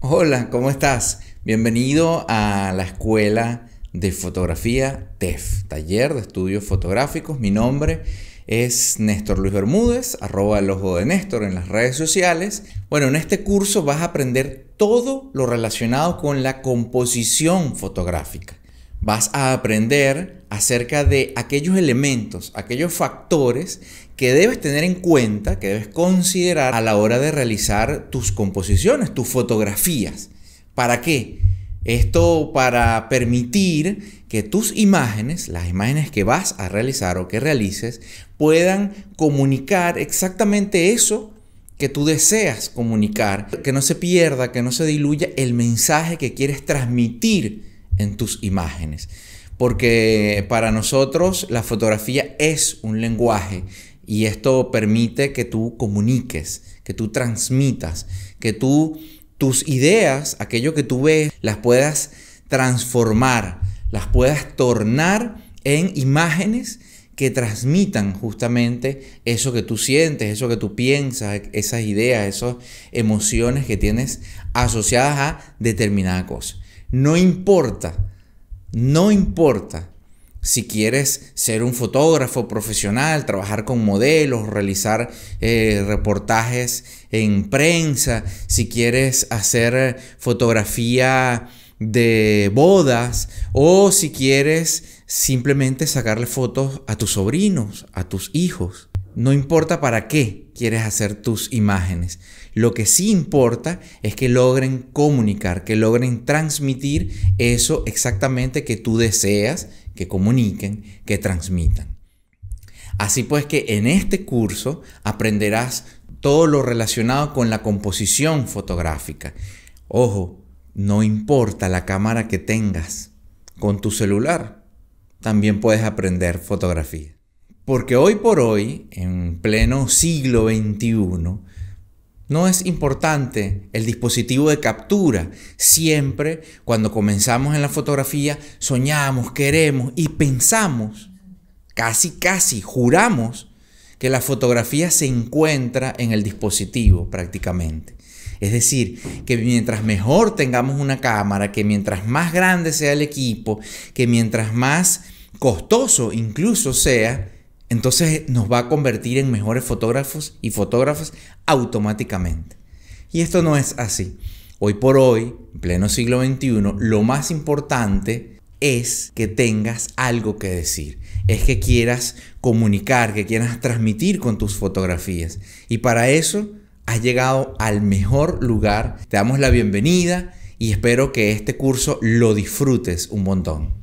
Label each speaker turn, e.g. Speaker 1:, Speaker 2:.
Speaker 1: Hola, ¿cómo estás? Bienvenido a la escuela de fotografía TEF, taller de estudios fotográficos. Mi nombre es Néstor Luis Bermúdez, arroba el ojo de Néstor en las redes sociales. Bueno, en este curso vas a aprender todo lo relacionado con la composición fotográfica. Vas a aprender acerca de aquellos elementos, aquellos factores que debes tener en cuenta, que debes considerar a la hora de realizar tus composiciones, tus fotografías. ¿Para qué? Esto para permitir que tus imágenes, las imágenes que vas a realizar o que realices, puedan comunicar exactamente eso que tú deseas comunicar, que no se pierda, que no se diluya el mensaje que quieres transmitir en tus imágenes. Porque para nosotros la fotografía es un lenguaje y esto permite que tú comuniques, que tú transmitas, que tú tus ideas, aquello que tú ves, las puedas transformar, las puedas tornar en imágenes que transmitan justamente eso que tú sientes, eso que tú piensas, esas ideas, esas emociones que tienes asociadas a determinada cosa. No importa, no importa si quieres ser un fotógrafo profesional, trabajar con modelos, realizar eh, reportajes en prensa, si quieres hacer fotografía de bodas o si quieres simplemente sacarle fotos a tus sobrinos, a tus hijos. No importa para qué quieres hacer tus imágenes. Lo que sí importa es que logren comunicar, que logren transmitir eso exactamente que tú deseas que comuniquen, que transmitan. Así pues que en este curso aprenderás todo lo relacionado con la composición fotográfica. Ojo, no importa la cámara que tengas, con tu celular también puedes aprender fotografía. Porque hoy por hoy, en pleno siglo XXI, no es importante el dispositivo de captura. Siempre cuando comenzamos en la fotografía soñamos, queremos y pensamos, casi casi juramos que la fotografía se encuentra en el dispositivo prácticamente. Es decir, que mientras mejor tengamos una cámara, que mientras más grande sea el equipo, que mientras más costoso incluso sea, entonces nos va a convertir en mejores fotógrafos y fotógrafas automáticamente. Y esto no es así. Hoy por hoy, en pleno siglo XXI, lo más importante es que tengas algo que decir. Es que quieras comunicar, que quieras transmitir con tus fotografías. Y para eso has llegado al mejor lugar. Te damos la bienvenida y espero que este curso lo disfrutes un montón.